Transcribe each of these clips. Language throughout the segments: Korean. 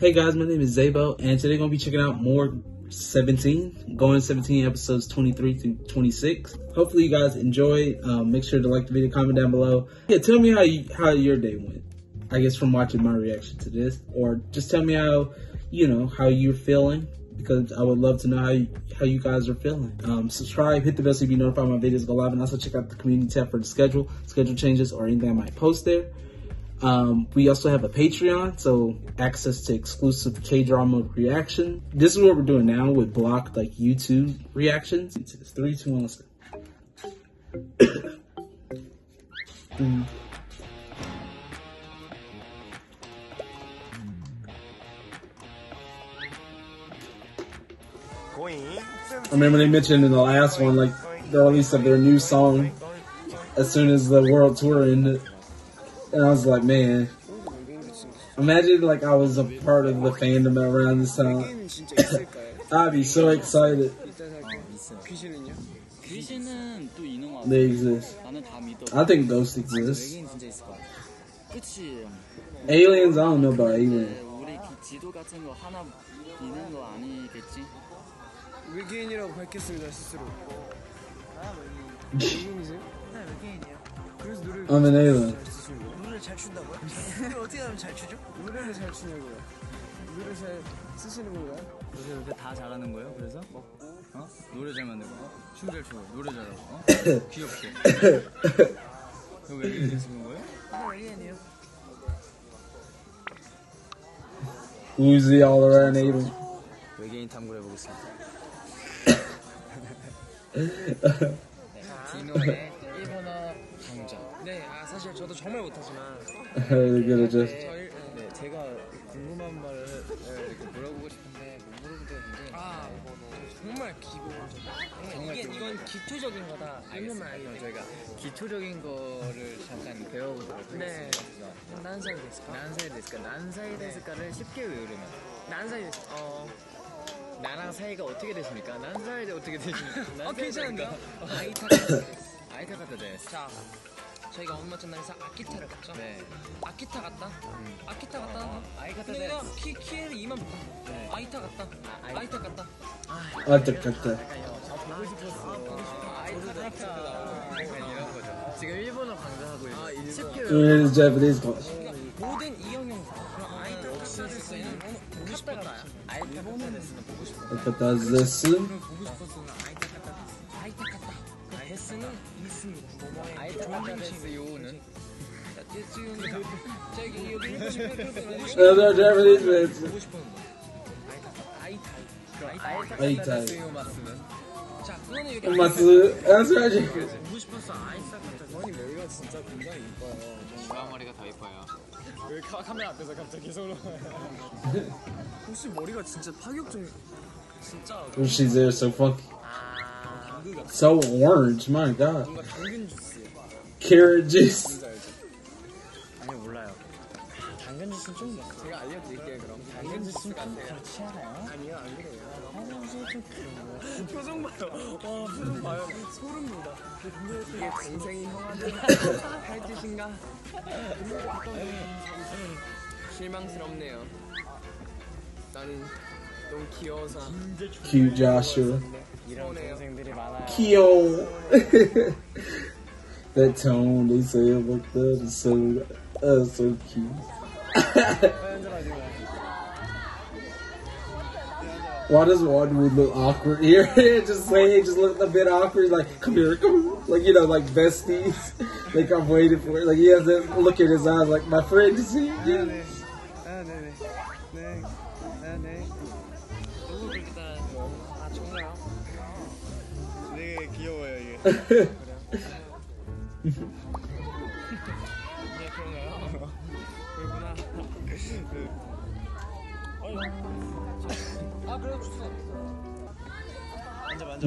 Hey guys, my name is Zabo, and today we're gonna be checking out more 17, going 17 episodes 23 through 26. Hopefully you guys enjoy. Um, make sure to like the video, comment down below. Yeah, tell me how you, how your day went. I guess from watching my reaction to this, or just tell me how you know how you're feeling because I would love to know how you, how you guys are feeling. Um, subscribe, hit the bell so you be notified when my videos go live, and also check out the community tab for the schedule, schedule changes, or anything I might post there. Um, we also have a Patreon, so access to exclusive K-drama reaction. This is what we're doing now with blocked like YouTube reactions. It's three, two, one, let's go. I remember they mentioned in the last one, like the release of their new song as soon as the world tour ended. And I was like, man, imagine like I was a part of the fandom around this time. I'd be so excited. 귀신은요? 귀신은 또 인형 They exist. 나는 다 믿어. I think ghosts exist. 외계인 진짜 있을 것 같아. 그치. Aliens, I don't know about aliens. 우리 기- 지도 같은 거 하나 있는 거 아니겠지? 외계인이라고 밝혔습니다 스스로. 외계인이세요? 네, 외계인이에요. 그래서 노래 I'm an alien. 노래를 잘 춘다고요? 어떻게 하면 잘 추죠? 노래를 잘 추냐고요? 노래 잘 쓰시는 건가요? 요새 요새 다 잘하는 거예요? 그래서? 어? 노래 잘 만들고 춤잘 추고 노래 잘하고 어? 귀엽고 너 외계인 쓰는 거예요? 네, 외계인이에요. Uzi all around alien. 외계인 탐구를 해보겠습니다 디노의 네, 아 사실 저도 정말 못하지만 at just. 저희 네, 제가 궁금한 말을 네, 이렇게 물어보고 싶은데 못 굉장히 아 정말 기본적인 정말 이게 기본적인 이건 기초적인 거다 이것만 알면 저희가 기초적인 거를 잠깐 배워보도록 하겠습니다. 네. 그래서 난사이 데스까? 난사이 데스까? 난사이 데스까를 쉽게 외우려면 난사이 데스 어 나랑 사이가 어떻게 되십니까? 난 사이 어떻게 되십니까? 난 어, 괜찮은데요? 아이타카 데스 아이타카타 데스. 자 저희가 엄마 전 날에서 아키타를 갔죠? 네. 아키타 갔다? 음. 아키타 갔다? 어, 아이카타 근데. 그냥 키, 키에를 2만 붙은 거 네. 아이타 갔다 아, 아이- 아이타 갔다 that. 약간요. 저 보고 싶었어. 아, 거죠. 지금 일본어 아, It 외우려면 is Japanese class. 모든 이형용 아이타 갔다 데스는 보고 싶었다 아이타 카타 데스는 보고 at that. This. 그럼 보고 싶었으면 아이타 갔다 아이타 갔다 그 데스는 싶어 그렇게 보고 거 아이타 그럼 아이타 아이타 카타 아이타. 데스 요 마스는 자 그거는 여기 Matsu. That's right. 보고 싶었어 아이타 갔다 머리 머리가 진짜 굉장히 이뻐요. 중앙머리가 더 이뻐요. 왜 카, 카메라 앞에서 갑자기 서로 혹시 머리가 진짜 파격적인 진짜 When she's there, so funky. 당근 같아. So orange. My God. 뭔가 당근 주스예요. Carrot juice. 뭔지 알죠? 아니 몰라요. 당근 주스는 좀 뭐- 제가 알려드릴게요 그럼. 당근 주스가 안 돼요. 그렇지 않아요? 아니요 안 그래요. 표정 봐요. 와 표정 봐요. 소름 돋아. 이게 동생이 형한테 할 짓인가? 실망스럽네요 나는 너무 귀여워서 Cute Joshua. 이런 동생들이 많아요. Kyo. that tone they say about that is so, uh, so cute. Why does one would look awkward here? just say, just look a bit awkward. Like, come here, come here. Like, you know, like besties. like, I'm waiting for it. Like, he has that look in his eyes, like, my friend is here. 아 네. 아 네. 아. 네 그런가요? 그렇구나 아 그래도 좋어 앉아 앉아.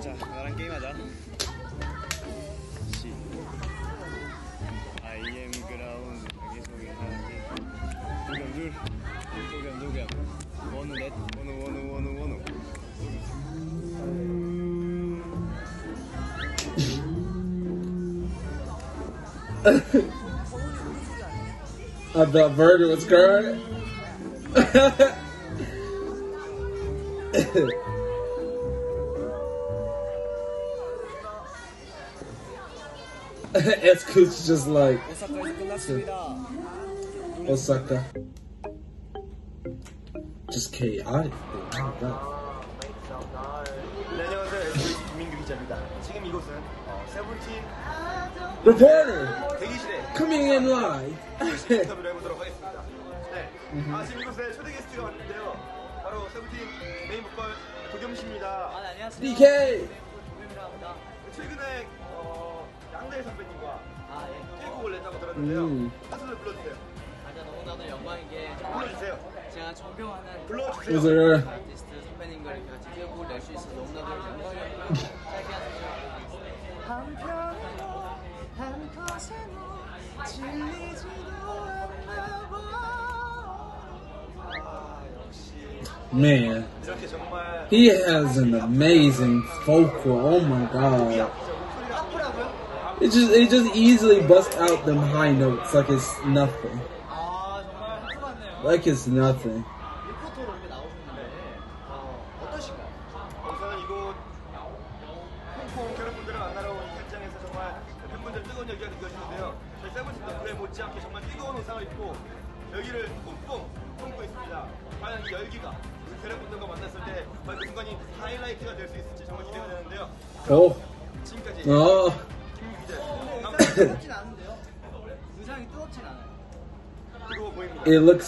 자 나랑 게임하자. 시. I am ground 여기 소개하지. 누가 누 누가 누가 원우 넷 I thought Virgil was crying. Escoot's just like 오사카에서 끝났습니다. Osaka. Just chaotic. Oh my god. 네, 안녕하세요. SBS 김민규 기자입니다. 지금 이곳은 어, 세븐틴 Reporter 대기실에 coming in live. 인터뷰를 해보도록 하겠습니다. 네. 아, 지금 이곳에 초대 게스트가 왔는데요. 바로 세븐틴 메인 보컬 도겸 씨입니다. 아, 네, 안녕하세요. DK. 고민입니다. 최근에 어, 양대 선배님과 아, 예. 케이크곡을 냈다고 들었는데요. 음. 한 소절 불러주세요. 아, 진짜 너무나도 영광인 게 불러주세요. 제가 존경하는 불러주세요. There? 아티스트 선배님과 이렇게 같이 듀엣곡을 낼 수 있어서 너무나도 영광이었고요. 짧게 한 소절. Man, 이 Man, he has an amazing vocal. Oh my god. It just it just easily busts out them high notes like it's nothing. Like it's nothing.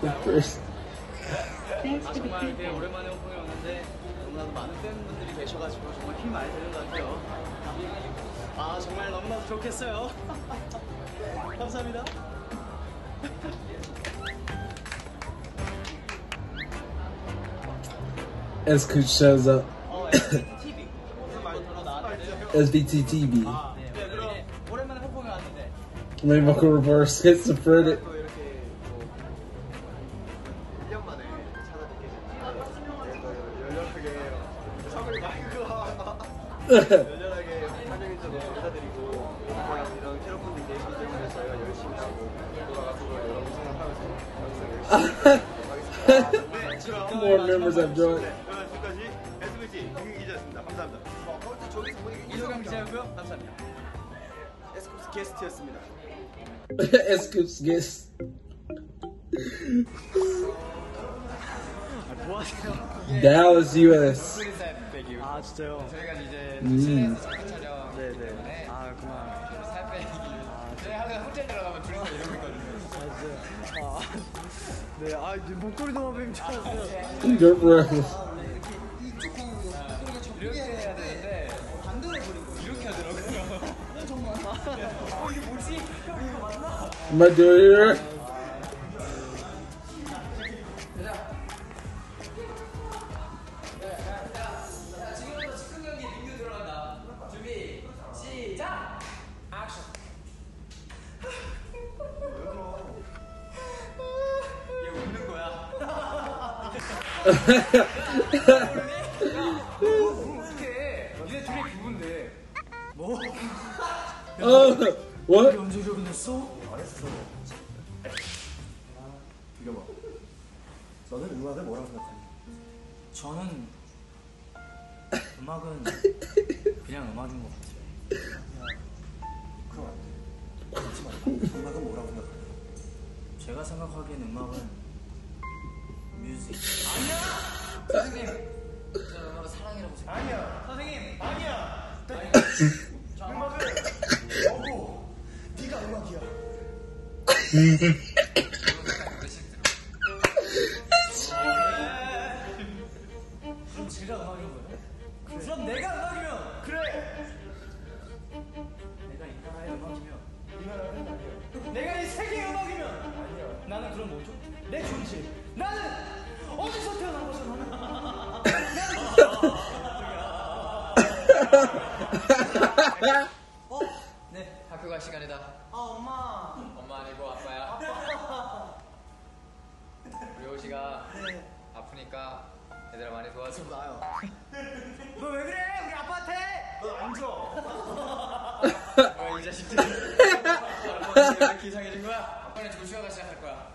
the first. Thanks to the 정말 이렇게 people. 오랜만에 홍보에 왔는데 너무나도 많은 팬분들이 계셔가지고 정말 힘 많이 되는 것 같아요. 아 정말 너무나도 좋겠어요. 감사합니다. Escoot shows up. 어, TV 이것 마이크가 열렬하게 환영해주셔서 감사드리고 그냥 이런 캐럿분들 계시기 때문에 저희가 열심히 하고 돌아가서 여러분 생각하면서 항상 열심히 하겠습니다. 네, 그럼 More members have joined. 네, 그럼 지금까지 SBT 김기 기자였습니다. 감사합니다. 어, 아무튼 저기서 보니까 이소경 기자였고요. 감사합니다. 에스쿱스 게스트였습니다. Escoot's guest. Dallas, US. 아 진짜요? 저희가 이제 음. 실내에서 촬영 네네. 아 그만. 살 빼기. 저희 항상 호텔 들어가면 둘이서 이러고 있거든요. 네, 아, 이제 목소리도 막 뵙는 줄 알았어요. Good rebel. 이렇게 해야 되는데 이렇게 하더라고요. 정말. 어 이게 뭐지? 이거 맞나? Doing 어떡해. 니네 둘이 부부인데. Oh, what? 언 많이 도와줘. 나요. 너 왜 그래? 우리 아빠한테. 너 앉아. 어, 이 자식들. 왜 이렇게 이상해진 거야? 아빠는 조슈아가 시작할 거야.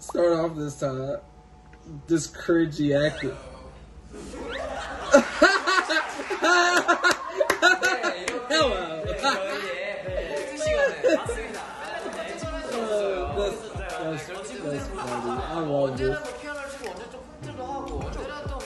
Start off this time. This cringy acting. 네, 이렇게 Hello. 저희의 포트 시간을 봤습니다. That's, that's, that's funny. I love 언제나 this.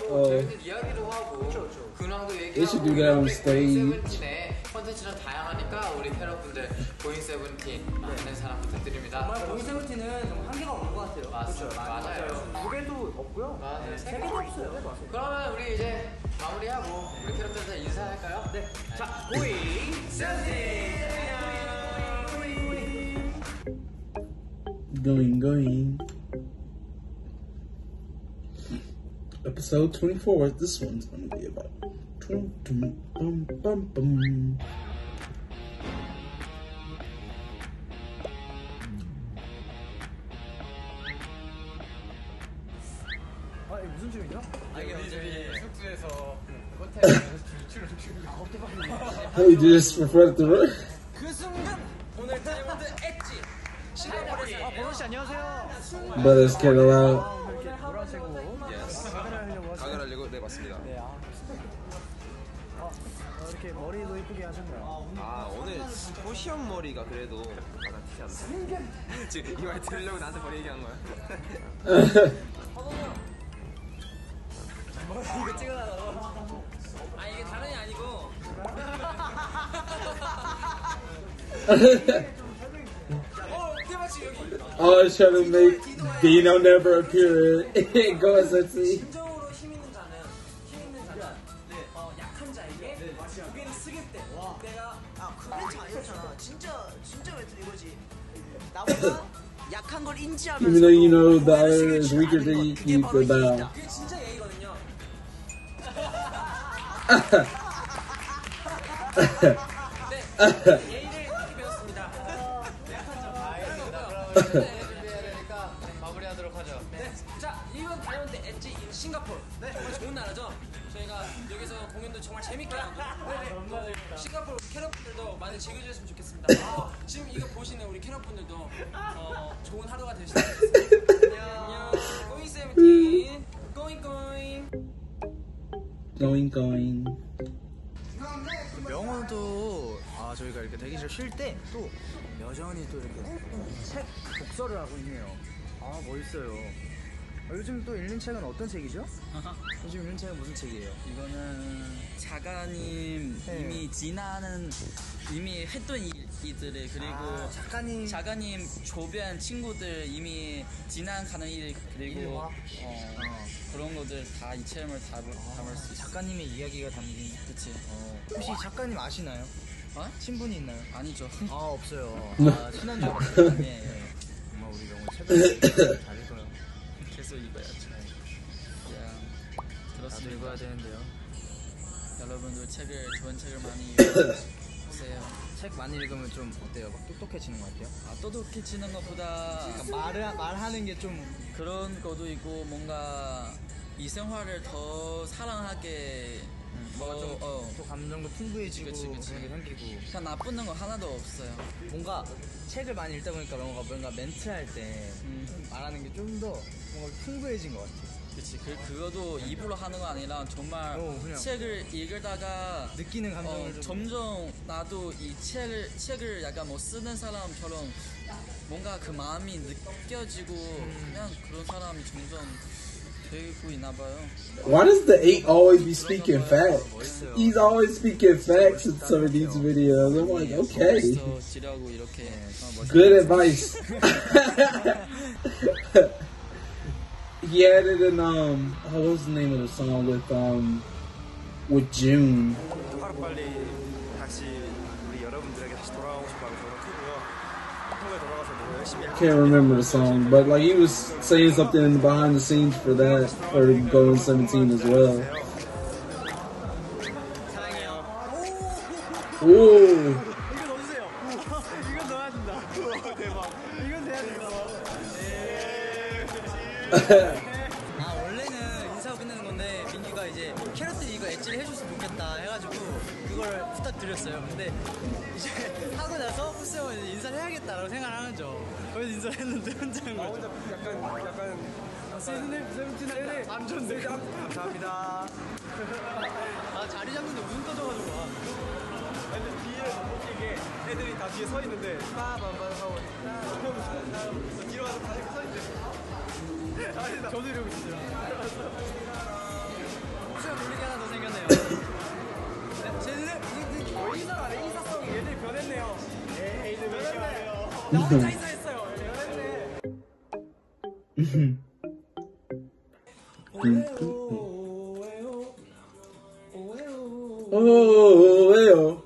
어. 저희는 이야기도 하고 근황도 They should do 얘기하고 that on 우리 stage. 고잉 세븐틴의 컨텐츠는 다양하니까 우리 패러분들 고잉 세븐틴 많은 사랑 부탁드립니다. 정말 보이 세븐틴은 좀 한계가 없는 것 같아요. 맞습니다. 맞아요. 무게도 없고요. 맞아요. 세계도 없어요. 네, 맞아요. 그러면 우리 이제 마무리하고 우리 캐럿들한테 인사할까요? 네. 자, 보이 Going, going. episode 24. This one's gonna be about. Dum, dum, bum, Hey, just refer to work. Brothers, get loud. 어, 이렇게 머리도 이쁘게 하셨나요? 아 오늘 포시형 머리가 그래도 약간 티지 않나? 지금 이말 들으려고 나한테 머리 얘기한 거야? 이거 찍어달라고 아 이게 다른이 아니고 어 여기 I trying to make Dino never appear in Go SNC. Even though you know the other is weaker than you, you feel bad. Going, going. 명호도 아 저희가 이렇게 대기실 쉴 때 또 여전히 또 이렇게 책 독서를 하고 있네요. 아 멋있어요. 아, 요즘 또 읽는 책은 어떤 책이죠? 요즘 읽는 책은 무슨 책이에요? 이거는 작가님 네. 이미 지나는 이미 했던 일, 이들을 그리고 아, 작가님 작가님 주변 친구들 이미 지난 가는 일 그리고? 어, 어. 그런 것들 다 이 체험을 담을, 담을 수 있어. 작가님의 이야기가 담긴. 그치? 어, 혹시 작가님 아시나요? 어? 친분이 있나요? 아니죠. 아 없어요. 아 친한 줄 알았어요. 예, 정말 우리 명호 책을 잘 읽어요. 계속 읽어야죠. 그냥 나도 들었습니다. 읽어야 되는데요. 여러분들 책을 좋은 책을 많이 읽어보세요. 책 많이 읽으면 좀 어때요? 막 똑똑해지는 것 같아요? 아, 똑똑해지는 것보다 그러니까 말을 말하는 게 좀 그런 것도 있고 뭔가 이 생활을 더 사랑하게 뭐 어, 또 감정도 풍부해지고 그치, 그치. 그런 게 생기고 그냥 나쁜 거 하나도 없어요. 뭔가 책을 많이 읽다 보니까 뭔가 뭔가 멘트 할 때 음. 말하는 게 좀 더 뭔가 풍부해진 것 같아. 그치 그 그것도 입으로 하는 거 아니라 정말 어, 그냥. 책을 읽다가 느끼는 감정을 어, 좀 점점 나도 이 책을 책을 약간 뭐 쓰는 사람처럼 뭔가 그 마음이 느껴지고 음. 그냥 그런 사람이 점점 되고 있나 봐요. Why does the eight always be speaking facts? He's always speaking facts in some of these videos. I'm like, okay. 그래서 지려고 이렇게 Good advice. he added it in um oh, what was the name of the song with um with June. Can't remember the song, but like he was saying something behind the scenes for that for going 17 as well. Ooh. 아 원래는 인사하고 끝내는 건데 민규가 이제 캐럿들 이거 엣지를 해줬으면 좋겠다 해가지고 그걸 부탁드렸어요. 근데 이제 하고 나서 후쌤은 이제 인사를 해야겠다라고 생각을 하는 죠. 그래서 인사를 했는데 혼자 한 거죠. 약간 약간 세븐틴 세븐틴 감전돼 감사합니다. 아 자리 잡는데 웃음 터져가지고. 와. 근데 뒤에 웃기게 애들이 다 뒤에 서 있는데 빠밤밤 하고 뒤로 가서 다시 아니 나 저도 이러고 있어요 후쌤 놀리게 하나 더 생겼네요 네, 쟤네들 저희 인사 안에 인사성이 얘들이 변했네요. 에이 변했네요. 나 혼자 인사했어요 Oh, well.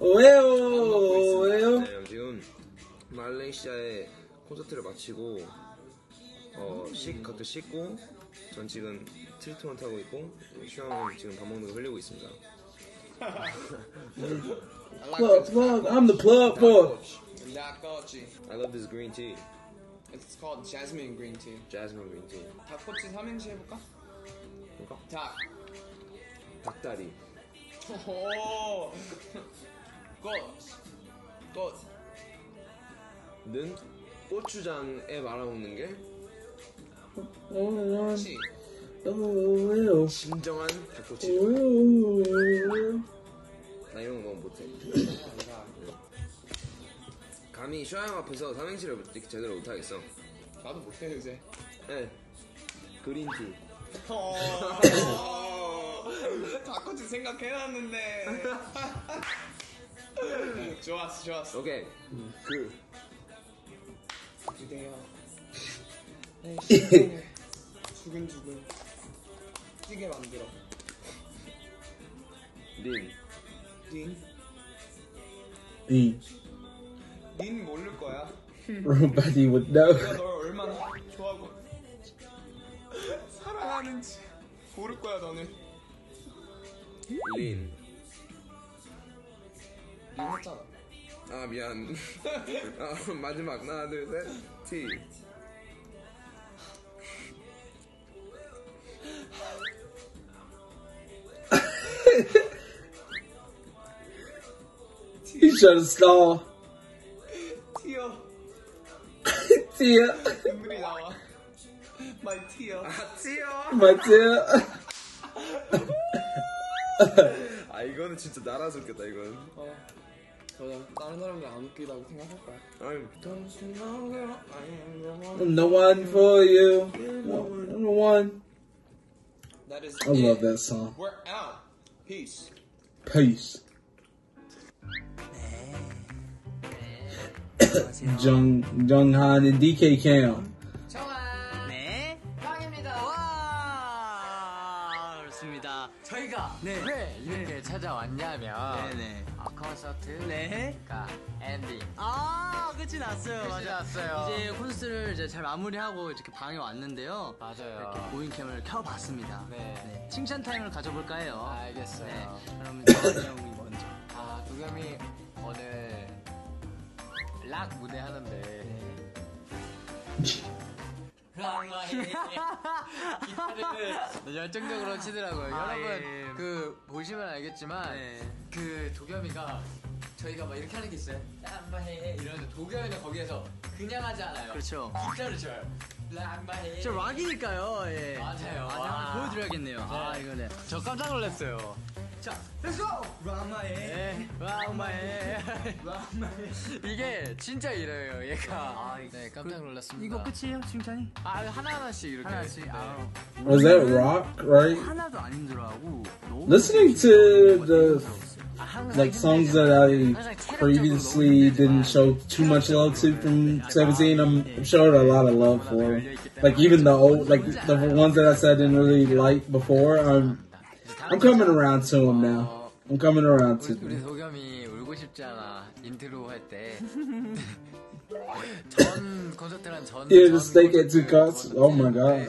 Well, well. 네, 지금 말레이시아에 콘서트를 마치고 어, 씻, 각자 씻고 전 지금 트리트먼트 하고 있고 슈양은 지금 밥 먹는 거 흘리고 있습니다. Plug, plug. I'm the plug boy. 닭꼬치. I love this green tea. It's called jasmine green tea. Jasmine green tea. 닭꼬치 삼행시 해볼까? 그러니까 닭. 닭다리. 오. 꽃. 꽃. 는 고추장에 말아먹는 게 Oh, 치. well. 진정한 닭꼬치. 나 이런 거 너무 못해. 감히 슈양 앞에서 삼행시를 이렇게 제대로 못하겠어. 나도 못해 요새. 네. 그린 티. 어. 닭꼬치 생각해놨는데. 좋았어, 좋았어. 오케이. 그 그대여. 내 심장을 두근두근 뛰게 만들어. 린. 닌. Mm. 닌 모를 거야. Everybody would know. 내가 널 얼마나 좋아하고 사랑하는지 모를 거야 너는. 린. 닌 했잖아. 아 미안. 아, 마지막 하나 둘 셋. 티. You should have stalled. 티어 Tia. 눈물이 나와. 마이 티어. 아 티어. My tia. 아 이거는 진짜 나라서 웃겼다 이건. 어. 맞아. 다른 사람들 안 웃기다고 생각할 거야. 아니 don't you know girl I am the one. I'm the one for you. I'm the one. That is I love it. that song. We're out. Peace. Peace. Junghan and DK Cam. 정한 네 빵입니다. 와, 그렇습니다 저희가 네. 왜 이렇게 찾아왔냐면 네네 아, 콘서트 네. 가 엔딩 아 끝이 났어요 끝이 맞아 났어요. 이제 콘서트를 이제 잘 마무리하고 이렇게 방에 왔는데요 맞아요. 이렇게 모잉캠을 켜봤습니다 네. 칭찬 타임을 가져볼까 해요 알겠어요. 네. 그럼 정한이 형이 먼저 아 도겸이 오늘 락 무대 하는데 기타를 열정적으로 치더라고요. 아, 여러분 예. 그 보시면 알겠지만 네. 그 도겸이가 저희가 막 이렇게 하는 게 있어요. 랑바해 이러는데 도겸이는 거기에서 그냥 하지 않아요. 그렇죠 기타를 쳐요. 랑바해. 저 락이니까요 예. 맞아요. 맞아 와. 보여드려야겠네요 아 이거네 저 깜짝 놀랐어요. 자 렛츠고 락마에 네, 락바해. 이게 진짜 이래요. 얘가. 아, 네, 깜짝 놀랐습니다. 이거 끝이에요 칭찬이? 아 하나 하나씩 이렇게. 하나씩 네. 아 Was that rock, right? 하나도 안 힘들어하고 너무 Listening to the 아, 항상 like songs that I previously didn't show too much love to from 17, I'm, I'm showing a lot of love for. Like even the old, like the ones that I said I didn't really like before, I'm I'm coming around to them now. I'm coming around to 우리, 우리 them. 도겸이 울고 싶지 않아 인트로 할 때 전 콘서트란 전. Yeah, 전 the steak at two 콘서트. cuts. Oh my god.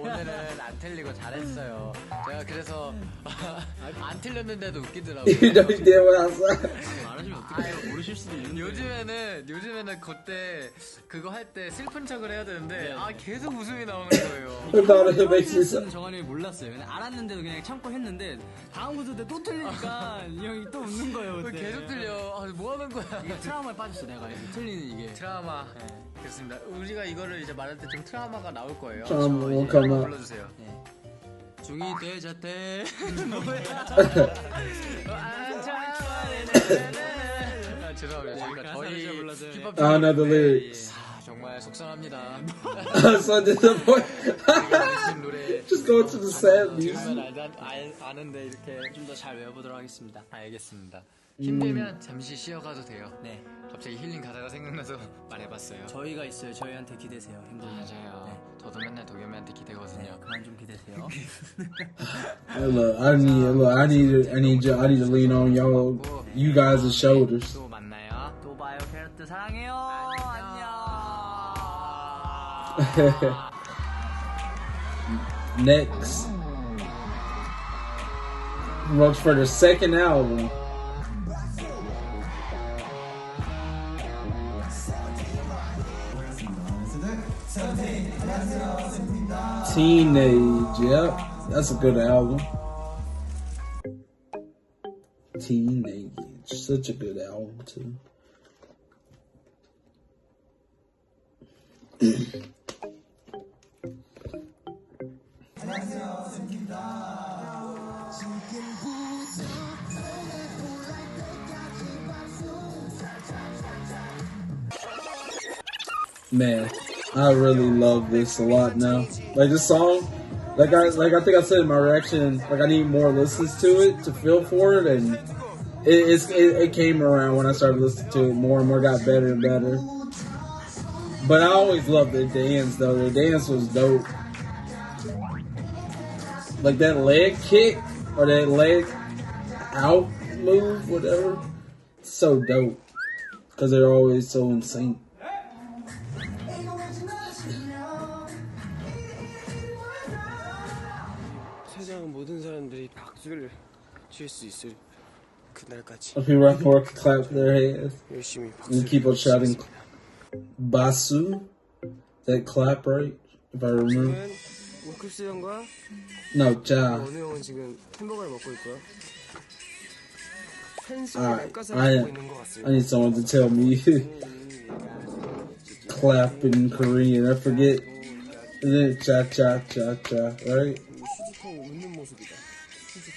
오늘은 안 틀리고 잘했어요. 제가 그래서 안 틀렸는데도 웃기더라고요. You know you did what I said. 말하시면 어떡해요? 모르실 수도 있는데. 요즘에는 요즘에는 그때 그거 할 때 슬픈 척을 해야 되는데 아 계속 웃음이 나오는 거예요. Without it makes me so. 저는 정한이 몰랐어요. 그냥 알았는데도 그냥 참고 했는데 다음 콘서트 또 틀리니까 이 형이 또 웃는 거예요. 왜 그때. 계속 틀려? 아, 뭐 하는 거야? 이게 트라우마에 빠졌어 내가 이게 틀리는 이게. 트라우마. 그렇습니다. 우리가 이거를 이제 말할 때 좀 트라우마가 나올 거예요. 한번 out. 불러주세요. 중이 되자때 아, 죄송합니다. 저희가 저희 힙합 don't know the lyrics. 아, 정말 속상합니다. 무슨 노래 Just go to the sad music. 아는데 이렇게 좀 더 잘 외워보도록 하겠습니다. 알겠습니다. 음. 힘들면 잠시 쉬어가도 돼요. 네. 갑자기 힐링 가사가 생각나서 말해봤어요. 저희가 있어요. 저희한테 기대세요. 힘들면. 맞아요. 저도 맨날 도겸이한테 기대거든요. 네, 그만 좀 기대세요. Look, I need, look, I need, to, I need, to, I need to lean on y'all, you guys' shoulders. 또 만나요. 또 봐요. 캐럿들 사랑해요. 안녕. Next, looks for the second album. Teenage, yep, that's a good album. Teenage, such a good album too. Man, I really love this a lot now. Like this song, like I like I think I said in my reaction, like I need more listens to it to feel for it, and it, it, it came around when I started listening to it more and more, got better and better. But I always loved the dance though. The dance was dope. Like that leg kick or that leg out move, whatever. So dope because they're always so in sync. 사람들이 박수를 칠 수 있을 그날까지 If people have more clap their hands 열심히 and 박수를 keep on shouting 치겠습니다. Basu, that clap right, if I remember. 지금 오크스 형과 No, Ja. 원우 형은 지금 햄버거를 먹고 있고요. 펜스로 Alright, 랩가사를 I, 하고 있는 것 I 같습니다. need someone to tell me clap in Korean. I forget. Isn't it cha cha cha cha, right?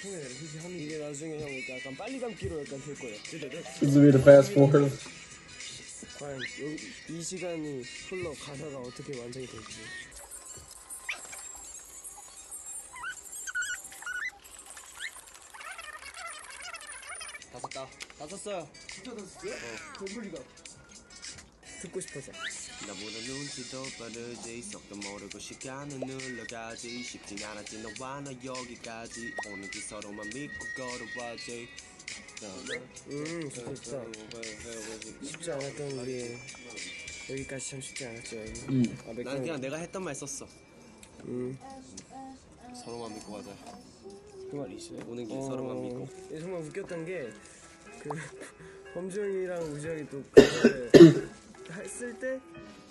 이게 나중에 형 약간 빨리 감기로 약간 될 거예요. This will be the fast forward. 과연 여기, 이 시간이 흘러 가사가 어떻게 완성이 될지. 다 썼다. 다 썼어요. 진짜 다 썼어요? 어. 동물이가. 듣고 싶어서. 나보다 눈치도 빠르지 속도 모르고 시간은 흘러가지 쉽진 않았지 너와 나 여기까지 오는 길 서로만 믿고 걸어와지 음, 좋다, 좋다. 쉽지 않았던 우리 여기까지 참 쉽지 않았죠. 음. 아, 난 그냥 내가 했던 말 썼어 음. 서로만 믿고 가자 그 말이 있어요? 오는 길 서로만 믿고 예, 정말 웃겼던 게그 범주형이랑 우정이 또 했을 때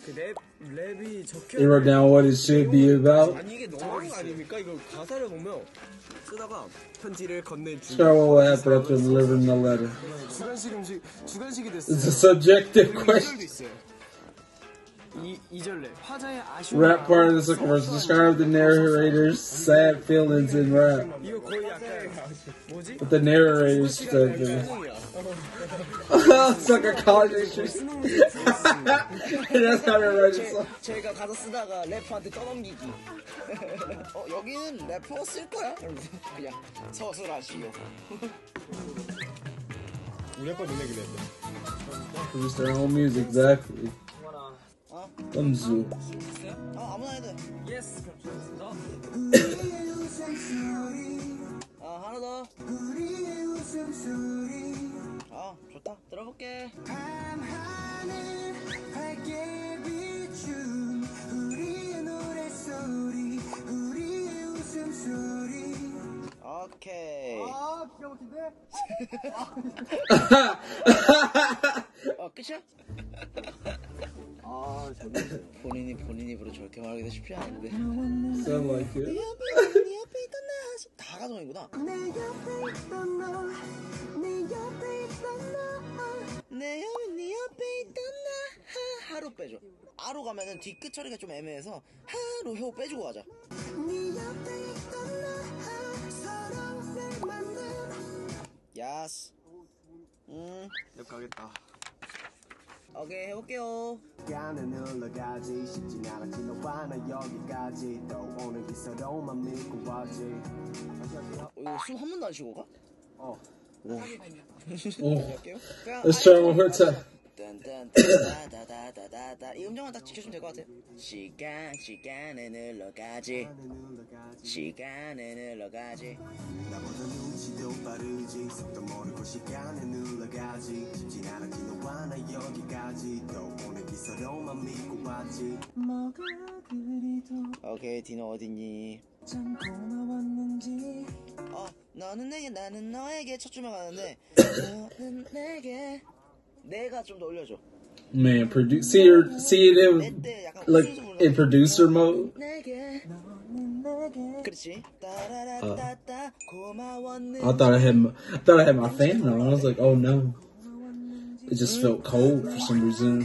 그 랩 랩이 적혀 They wrote down what it should be about. 아니 이게 너무한 거 아닙니까? 이거 가사를 보면 쓰다가 편지를 건넨 중 Tell what will happen after delivering the letter. 주간식 음식 주간식이 됐어요. It's a subjective 그리고 question. Rap part of the second verse. Describe the narrator's sad feelings in rap. 이거 거의 약간 뭐지? But the narrator's sad feelings. it's like a college exchange. That's how they write it. 제가 가사 쓰다가 래퍼한테 떠넘기기. 어 여기는 래퍼 쓸 거야? 이러면서 그냥 서술하시오. 우리 아빠 눈에 그래. Produce their own music, exactly. 꼼수. 아, 아무나 해도 예스. 그럼 좋습니다. 아, 하나 더. 아, 좋다. 들어볼게. 오케이. 아, 기가 막힌데? 어, 끝이야? 아 잘못했어요. 본인이 본인 입으로 저렇게 말하기도 쉽지 않은데. Like it. 네 옆에 있던 나다 가정이구나. 내 옆에 네 옆에 있던 나 하, 하루 빼줘. 아로 가면은 뒤끝 처리가 좀 애매해서 하로 혀 빼주고 가자. 야스. 음. 랩 가겠다. 오케이 해볼게요. 시간은 흘러가지 쉽진 않았지 너와 나 여기까지 또 오늘 기사로만 믿고 왔지 어, 이거 숨 한 번도 안 쉬고 가? 어. 오. 오. 할게요. 그냥 Let's try one more time. 딴딴딴따다다다다다 이 음정만 딱 지켜주면 될 것 같아요. 시간 시간은 흘러가지 시간은 흘러가지 나보다 눈치도 빠르지 속도 모르고 시간은 흘러가지 쉽진 않았지 너와 나 여기까지 또 오늘 기사로만 믿고 왔지 뭐가 그리도 오케이 디노 어딨니? 참 고마웠는지 어 너는 내게 나는 너에게 첫 주면 가는데 너는 내게 내가 좀 더 올려줘 Man, produ- see your see it in like in producer mode. 내게 그렇지 따라라따따 고마웠는지 I thought I had my, I thought I had my fan on. I was like, oh no. It just felt cold for some reason.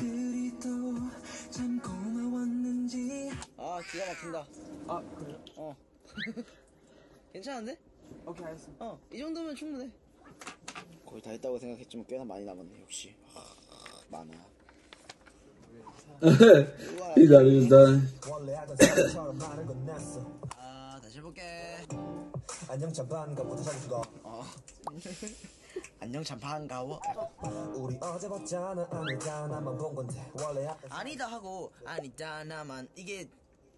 참 고마웠는지 아 기가 막힌다 아 그래요? 어 괜찮은데? 오케이 알겠어 어이 정도면 충분해 거의 다 했다고 생각했지만 꽤나 많이 남았네 역시. 하, 많아 건 냈어. 아 다시 해볼게. 안녕 참 반가워 다시 죽어. 어. 안녕 참 반가워? 우리 어제 봤잖아 아니다 나만 본 건데. 원래 아니다 하고 아니다 나만. 이게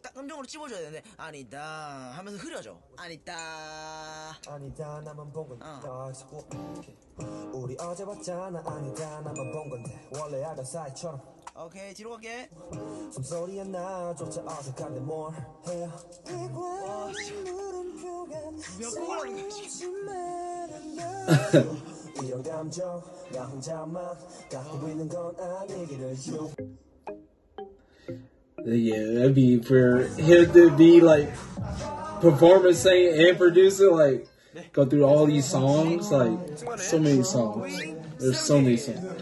딱 음정으로 찝어줘야 되는데. 아니다. 하면서 흐려져. 아니다. 아니다. 나만 본 건데. 어. 아. 우리 어제 봤잖아. 아니다. 나만 본 건데. 원래 하던 사이처럼. 오케이. 뒤로 갈게. 숨소리에 나조차 어색한데 뭘 해요? 와몇 곡을 하는 거야 이런 감정 나 혼자만 갖고 있는 건 아니기를 요 Yeah, that'd be for him to be like performing, singing, and producing. Like go through all these songs, like so many songs. There's so many songs.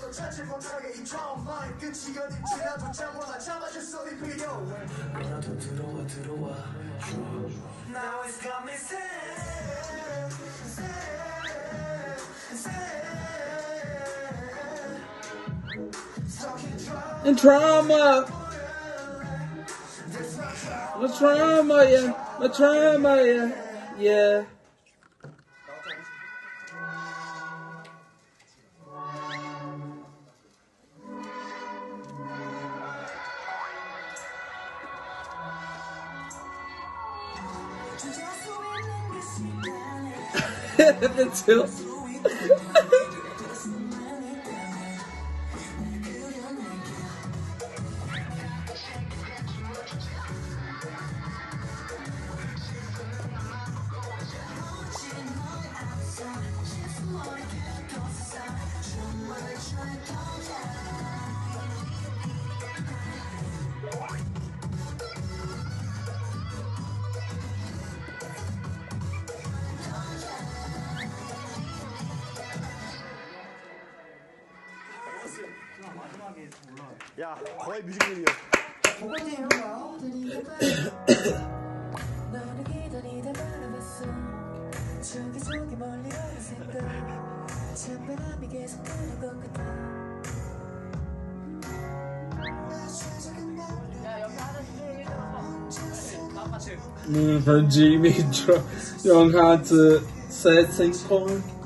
기 저기 멀리 가는 생각 찬바람이 계속 부는 것 같아 야 여기 하나 주세요 Mm, From Jimmy Dr- Young to Setting Corn. 이 시간이 저 until Ya koy müzik geliyor. 你们 Jimmy 用他子塞成功。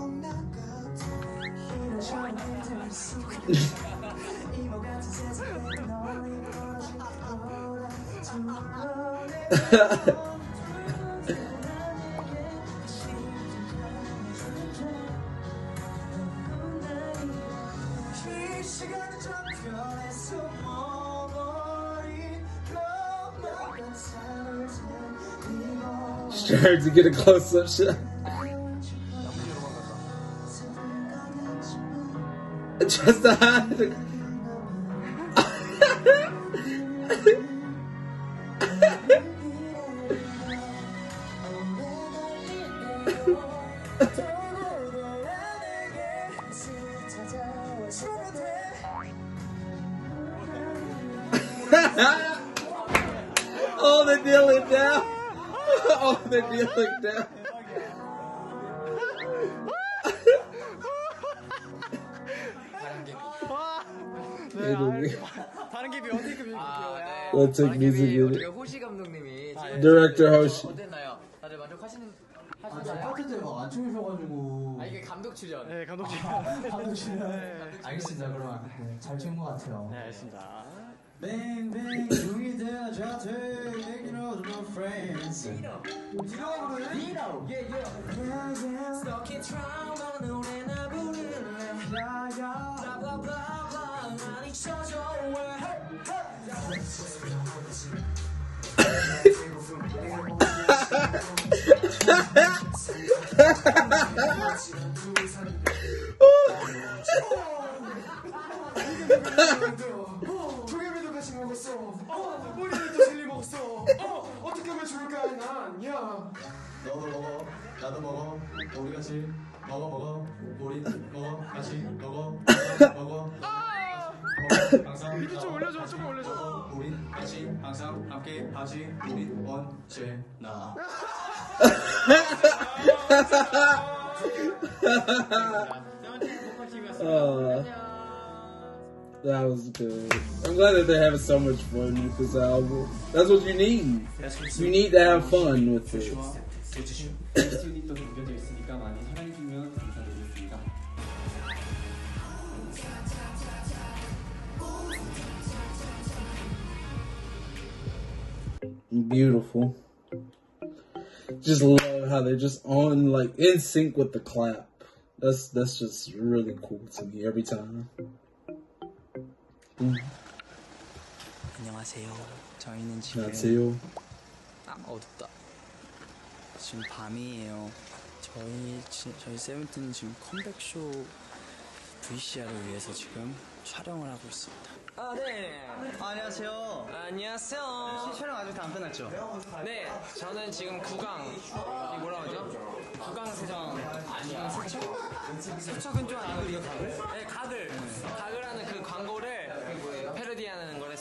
Trying to get a close-up shot. Just a oh, they're kneeling down. Oh, they're kneeling down. 네, 이름이. 아, 다른 깁이 어떻게 급이에요? Let's take music unit. 호시 감독님이 Director 호시. 어땠나요? 다들 만족하시는 아, 저? 파트들 막안 찍으셔가지고. 아 이게 감독 출연. 네, 감독 출연. 감독 출연. 알겠습니다, 그러면. 네, 잘 찍은 것 같아요. 네, 알겠습니다. Bang, bang, we there, Jato, making all my friends. Tito, Tito, yeah, yeah. yeah. Stuck in trauma, no, and I believe. Yeah. Blah, blah, blah, blah, not each other. Hey. 먹었어. 어, 머리도 젤리 먹었어. 어, 어떻게 하면 좋을까, 난, 야. 너도 먹어, 나도 먹어, 우리 같이 먹어, 먹어, 우리 먹어, 같이 먹어, 먹어. 항상 밑에 좀 올려줘, 조금 올려줘. 우리 같이 항상 함께 하지 우리 언제나. Uh, That was good. I'm glad that they're having so much fun with this album. That's what you need. You need to have fun with it. Beautiful. Just love how they're just on like in sync with the clap. That's that's just really cool to me every time. Mm. 안녕하세요. 저희는 지금 안녕하세요. 아 어둡다. 지금 밤이에요. 저희 지- 저희 세븐틴 지금 컴백쇼 VCR을 위해서 지금 촬영을 하고 있습니다. 아, 네. 안녕하세요. 안녕하세요. 촬영 아직 다 안 끝났죠? 네, 저는 지금 구강 이 뭐라 그러죠? 구강 세정 아니야 세척? 세척은 좀 아니고 이거 가글? 네, 가글. 가글하는 그 광고를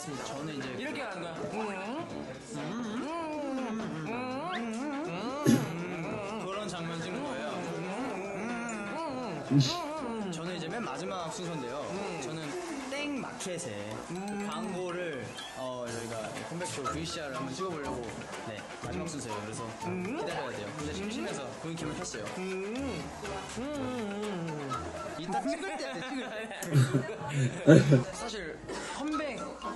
했습니다. 저는 이제 이렇게 하는 거야. 그런 장면 찍는 거예요. 저는 이제 맨 마지막 순서인데요. 저는 땡 마켓에 그 광고를 어, 저희가 컴백쇼 VCR을 한번 찍어보려고 네 마지막 순서예요. 그래서 기다려야 돼요. 근데 심심해서 고인캠을 켰어요. 이따 찍을 때 찍을 때. 사실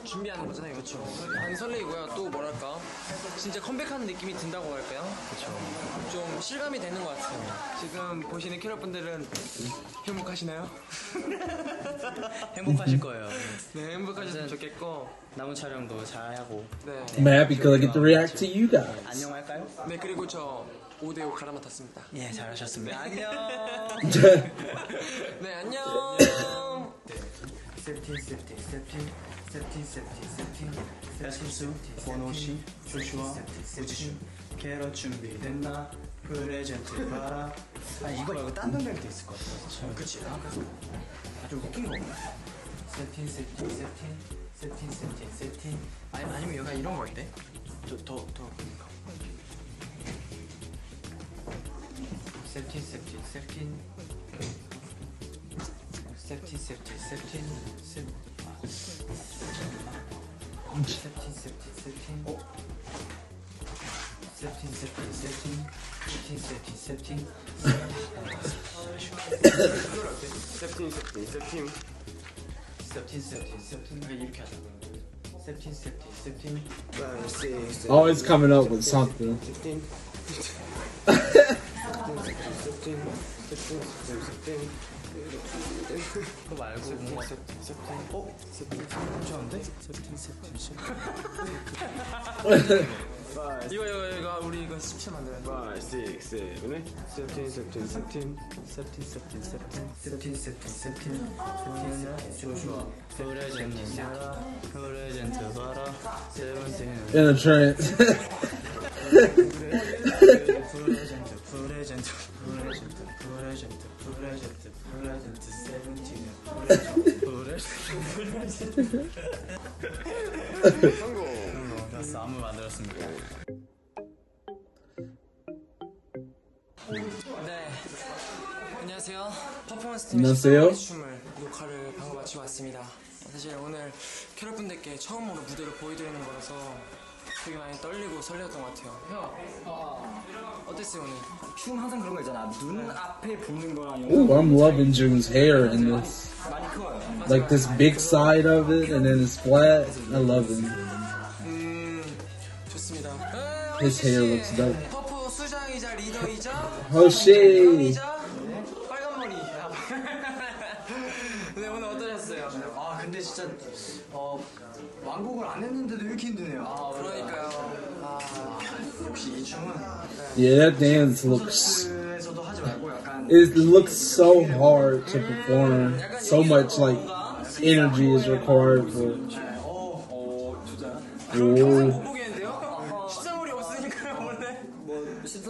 준비하는 거잖아요. 그렇죠. 안 설레이고요. 또 뭐랄까 진짜 컴백하는 느낌이 든다고 할까요? 그렇죠. 좀 실감이 되는 것 같아요. 지금 보시는 캐럿 분들은 행복하시나요? 행복하실 거예요. 네, 행복하셨으면 좋겠고 남은 촬영도 잘하고. 네. I'm happy to get to react to you guys. 안녕할까요? 네, 그리고 저 5대5 가라맡았습니다. 예, 잘하셨습니다. 네, 안녕. 네, 안녕. 17, 17, 17. 야스쿠스 원호씨 조슈아 우지슈 캐럿 준비됐나 프레젠트 봐라 아 이거 말고 딴 동작도 있을 것 같아 그치 아주 웃긴 거 없나? 세븐틴 세븐틴 세븐틴 세븐틴 세븐틴 세븐틴 아니, 아니면 여기가 이런 거 어때? 더더더 세븐틴 세븐틴 세븐틴 세 Oh, he's coming up with something. 15, 그거 말고 뭔가 세팅 세팅 어? 세팅 괜찮은데? 세팅 세팅 이거 이거 이거 우리 이거 17 만들어야 돼 5, 6, 7, 8 세팅 세팅 세팅 세팅 세팅 세팅 세팅 세팅 세팅 조슈아 프레젠트 봐라 프레젠트 봐라 세븐틴. 프레젠트 프레젠트 프레젠트 프레젠트 프레젠트 세븐틴 성공 안무 만들었습니다 네. 안녕하세요. 퍼포먼스 팀 안녕하세요. 춤을 녹화를 방금 마치고 왔습니다. 사실 오늘 캐럿 분들께 처음으로 무대를 보여드리는 거라서 되게 많이 떨리고 설레었던 것 같아요. 형, 어땠어요 오늘? 춤 항상 그런 거 있잖아 눈 앞에 보는 거랑 Ooh, I'm loving June's hair in this. 많이 커요 Like this big side of it, and then it's flat. I love it. 음, 좋습니다. His hair looks dope. 퍼프 수장이자 리더이자 Oh shit! 이자 왕곡을 안 했는데도 이렇게 힘드네요. 아, 그러니까요. 아, 이 춤은. Yeah, that dance looks. It looks so hard to perform. So much like energy is required for. Ooh.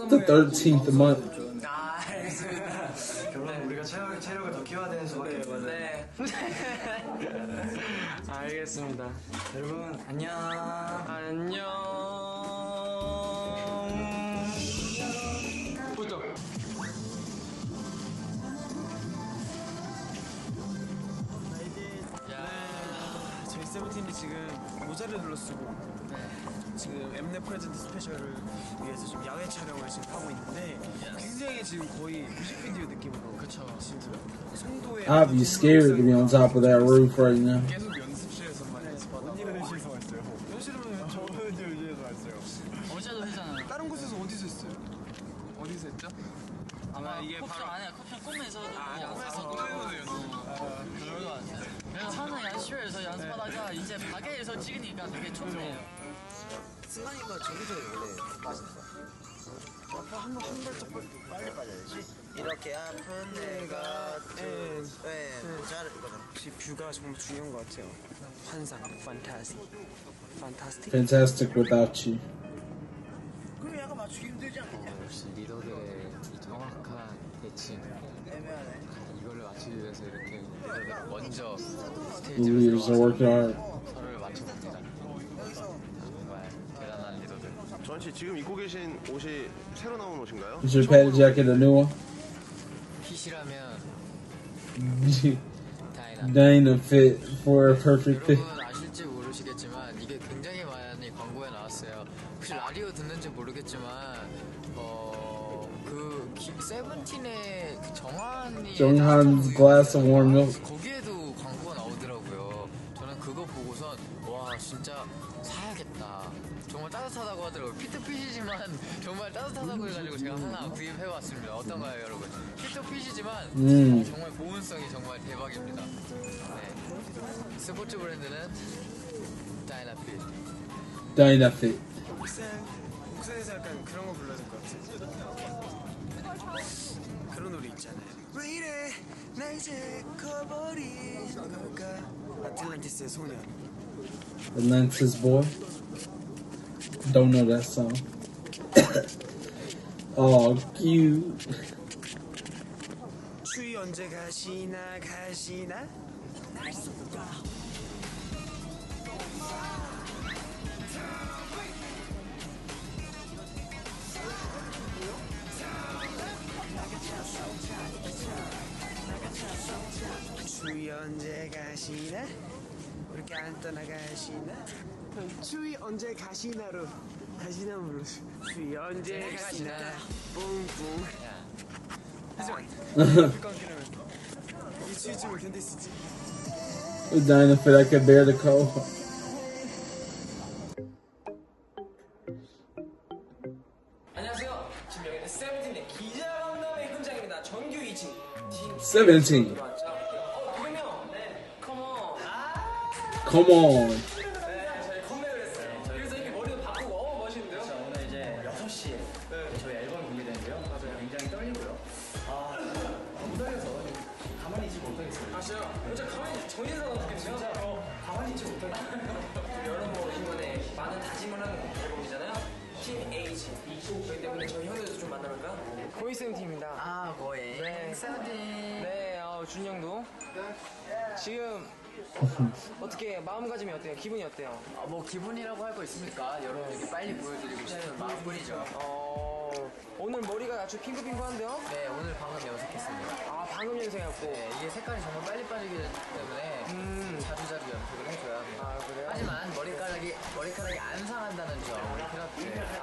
The 13th month. 여러분 안녕 안녕. 보죠. 저희 세븐틴이 지금 모자를 둘러쓰고 지금 엠넷 프레젠트 스페셜을 위해서 지금 야외 촬영을 지금 하고 있는데 굉장히 지금 거의 뮤직비디오 느낌으로 그쵸 지금 송도에 I'd be scared to be on top of that roof right now. 역시 뷰가 정말 중요한 것 같아요 환상 판타지 판타스틱 Fantastic without you. 그럼 약간 맞추기 힘들지 않겠냐? 역시 리더들의 이 정확한 대칭 애매하네. 이거를 맞추기 위해서 이렇게 리더들 먼저 The 스테이지로 leaders are working hard. 서로를 맞춰봅니다 정말 대단한 리더들 저한 씨 지금 입고 계신 옷이 새로 나온 옷인가요? Is your padded jacket a new one? 핏이라면 Dana fit for a perfect fit. 여러분 아실지 모르시겠지만 이게 굉장히 많이 광고에 나왔어요. 혹시 라디오 듣는지 모르겠지만 어그 세븐틴의 그 정한이 glass of warm milk. 거기에도 광고가 나오더라고요. 저는 그거 보고선 와 진짜 사야겠다. 정말 따뜻하다고 하더라고요. 피트핏이지만 정말 따뜻하다고 해가지고 제가 하나 구입해봤습니다. 어떤가요, 여러분? 피트핏이지만 음. 정말 보온성이 정말 대박입니다. 네. 스포츠 브랜드는 다이나핏. 옥상 옥상에서 약간 그런 거 불러야 될것 같아 그런 노래 있잖아요 왜 이래 나 이제 커버린 걸까 아틀란티스의 소년 Atlantis boy. Don't know that song. oh, cute. 언제 가시나 가시나? 추위 언제 가시나? 우리 안 떠나가시나? 추위 언제 가시나로 가시나 불러줘 추위 언제 가시나? 뿡뿡. 하지만 이 추위쯤을 견딜 수 있지 Dying if I could bear the cold. 안녕하세요. 지금 여기는 세븐틴의 기자간담회 현장입니다. 정규 2층 팀 17. 왔죠? 어, 그러면 네, 컴온. Come on.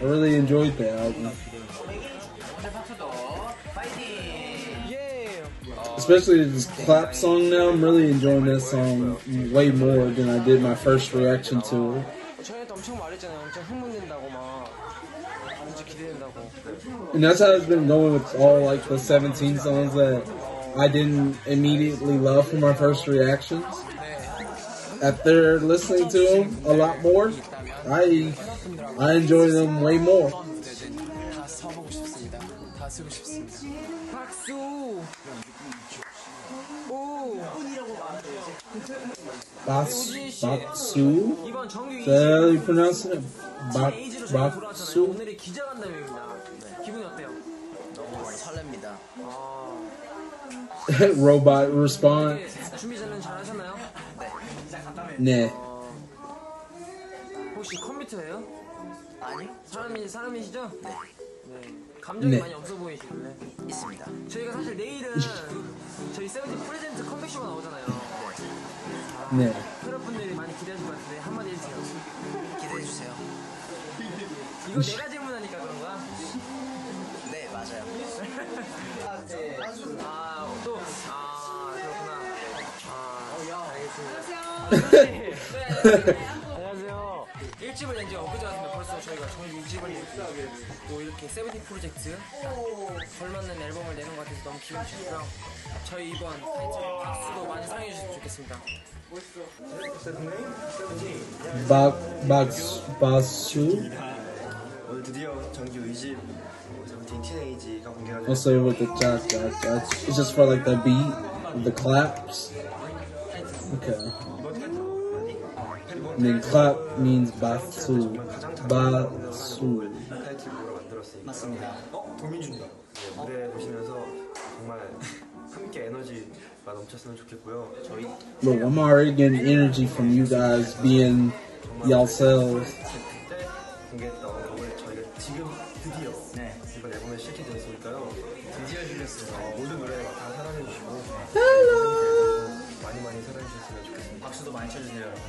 I really enjoyed that album. Especially this clap song now, I'm really enjoying that song way more than I did my first reaction to it. And that's how it's been going with all like the 17 songs that I didn't immediately love for my first reactions. After listening to them a lot more, I I enjoy them way more. 다 써보고 싶습니다 다 쓰고 싶습니다 박수 오 Bas, Batsu? 이번 정규 Is that how you pronounce it? Ba, H로 저희 돌아왔잖아요 Batsu? 오늘의 기자간담회입니다 네. 기분이 어때요? 너무 설렙니다 아 Robot response? 네, 준비 는 잘하셨나요? Nah. 사람이 사람이시죠? 네. 감정이 네. 많이 없어 보이시길래 있습니다 저희가 사실 내일은 저희 세븐틴 프레젠트 컴백쇼가 나오잖아요. 네. 여러분들이 많이 기대하실 것 같은데 한마디 해주세요. 기대해 주세요 이거 내가 질문하니까 그런 거야? 네 맞아요 아, 또, 아, 그렇구나. 아, 알겠습니다. 네, 안녕하세요. 1집을 낸 지 엊그제 벌써 저희가 정규 2집을 또 이렇게 세븐틴 프로젝트 걸맞는 앨범을 내는 것 같아서 너무 기분이 좋고요. 저희 이번 타이틀 박수도 많이 사랑해 주셨으면 좋겠습니다. Ba, Bats, Basu? 오늘 드디어 정규 2집 세븐틴 티네이지가 공개가 say with the cha cha cha. It's just for like the beat, the claps. Okay. And then clap means Basu. 타이틀곡으로 만들었으니까 맞습니다. 어? 도민준이다. 네, 무대 보시면서 정말 함께 에너지가 넘쳤으면 좋겠고요. 저희 Look, I'm already getting energy from you guys being yourselves. 그때 공개했던 곡을 저희가 지금 드디어 이번 앨범에 실게 되었으니까요. 드디어 실렸어요. 모든 노래 다 사랑해 주시고 많이 많이 사랑해 주셨으면 좋겠습니다. 박수도 많이 쳐주세요, 여러분.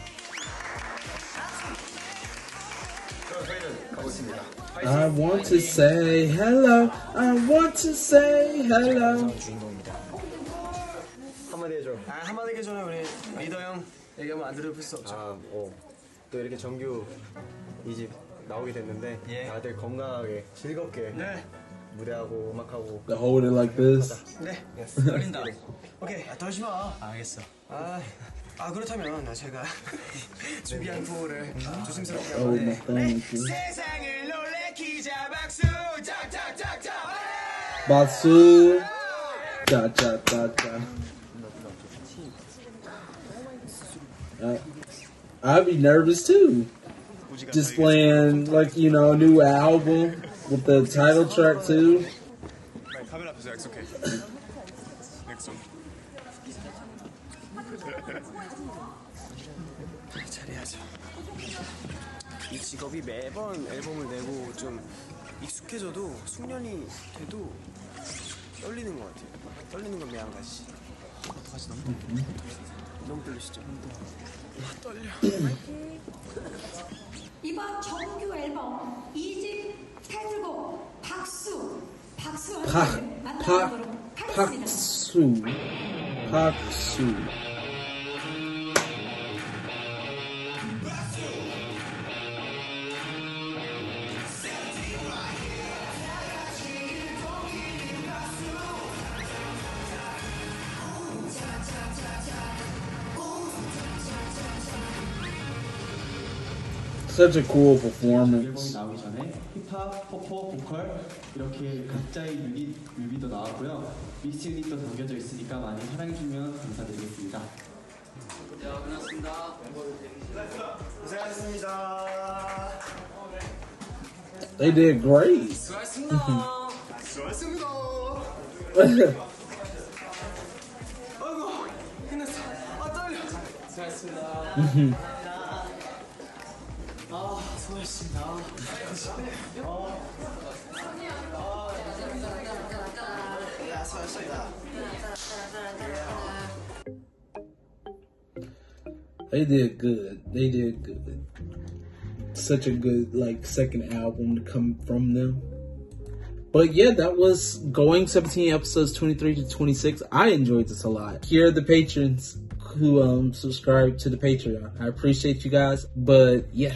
I want to say hello. I want to say hello. 주인공입니다. 한마디 해줘. 아, 한마디 전에 우리 리더 형 얘기하면 안 들어볼 수 없죠. 아, 어. 또 이렇게 정규 이집 나오게 됐는데 다들 건강하게 즐겁게 무대하고 음악하고 To hold it like this. 네, 떨린다. 오케이, 아, 떨지 마. 알겠어. 아, 아 그렇다면 나 제가 준비한 구호를 조심스럽게 Oh, 한번 my 해. thank you. 세상을 놀래키자 박수 짝짝짝짝 Basu. Cha cha cha cha. Uh, I'd be nervous too. Just playing like you know a new album with the title track too. 직업이 매번 앨범을 내고 좀 익숙해져도 숙련이 돼도 떨리는 것 같아요. 떨리는 건 매한 가지. 어떡하지 너무 떨려. 너무 떨리시죠? 아, 떨려. 이번 정규 앨범 2집 타이틀곡 박수 박수 만나보도록 하겠습니다. 박수, 박수. Such a cool 앨범이 performance. 나오기 전에 힙합, 포포, 보컬 이렇게 각자의 유닛, 뮤비도 나왔고요. 믹스 유닛도 담겨져 있으니까 많이 사랑해주면 감사드리겠습니다. 자, 끝났습니다. 고생하셨습니다. They did great. 수고하셨습니다. 수고하셨습니다. 아이고, 끝났어. 아, 떨려. 수고하셨습니다. They did good. They did good. Such a good like second album to come from them. But yeah, that was going 17 episodes 23 to 26. I enjoyed this a lot. Here are the patrons who um subscribe to the Patreon. I appreciate you guys. But yeah,